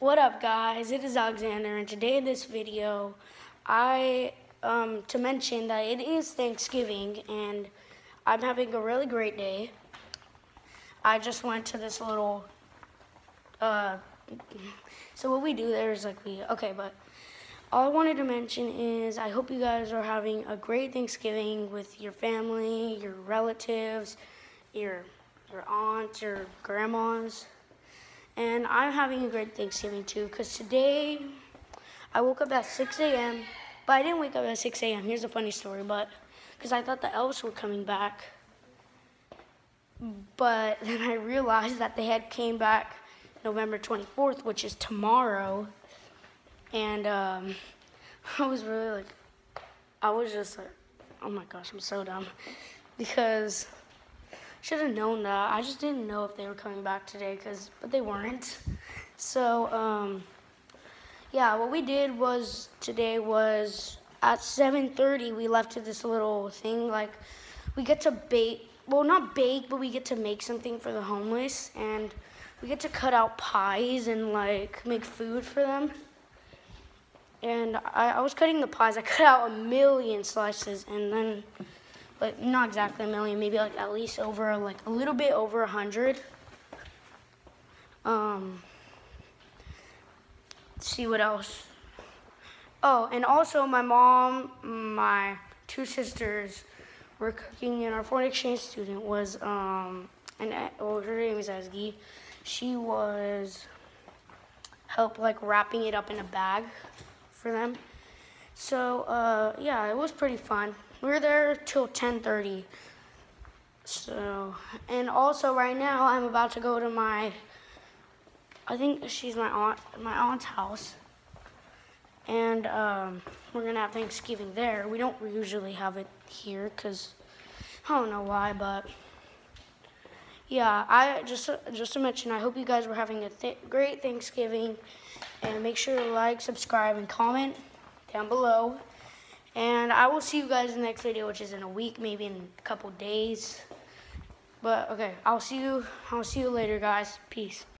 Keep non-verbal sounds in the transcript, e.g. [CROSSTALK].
What up guys, it is Alexander and today in this video I, um, to mention that it is Thanksgiving and I'm having a really great day. I just went to this little, uh, so what we do there is like we, okay, but all I wanted to mention is I hope you guys are having a great Thanksgiving with your family, your relatives, your, your aunts, your grandmas. And I'm having a great Thanksgiving too, because today I woke up at 6 a.m. But I didn't wake up at 6 a.m. Here's a funny story, but because I thought the elves were coming back. But [LAUGHS] then I realized that they had came back November 24th, which is tomorrow. And um, [LAUGHS] I was really like, I was just like, oh my gosh, I'm so dumb. [LAUGHS] Because should have known that. I just didn't know if they were coming back today, cause but they weren't. [LAUGHS] So um, yeah, what we did was today was at 7:30 we left to this little thing like we get to bake. Well, not bake, but we get to make something for the homeless, and we get to cut out pies and like make food for them. And I, I was cutting the pies. I cut out a million slices, and then but not exactly a million, maybe like at least over like a little bit over a hundred. Um, see what else. Oh, and also my mom, my two sisters were cooking, and our foreign exchange student was um, and well, her name is Esgy. She was help like wrapping it up in a bag for them. So uh, yeah, it was pretty fun. We were there till 10:30. So, and also right now I'm about to go to my I think she's my aunt my aunt's house. And um, we're gonna have Thanksgiving there. We don't usually have it here because I don't know why, but yeah, I just just to mention, I hope you guys were having a th great Thanksgiving, and make sure to like, subscribe, and comment down below. And I will see you guys in the next video, which is in a week, maybe in a couple days. But okay, I'll see you. I'll see you later, guys. Peace.